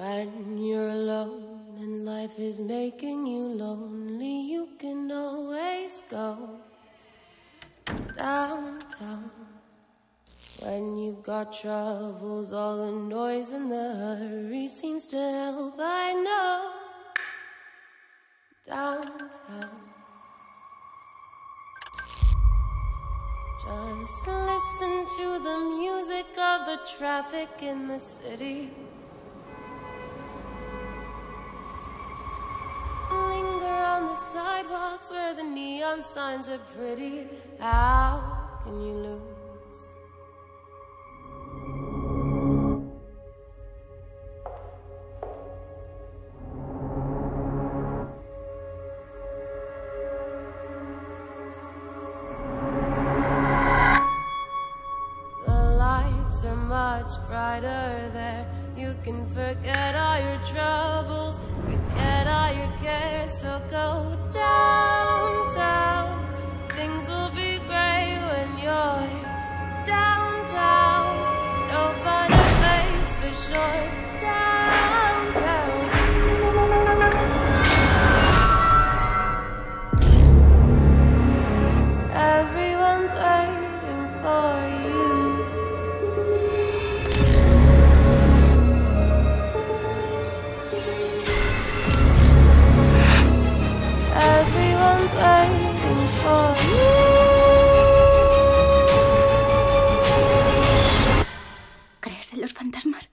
When you're alone and life is making you lonely, you can always go downtown. When you've got troubles, all the noise and the hurry seems to help. I know downtown. Just listen to the music of the traffic in the city. Sidewalks where the neon signs are pretty. How can you lose? Are much brighter there. You can forget all your troubles, forget all your cares. So go downtown. ¿Crees en los fantasmas?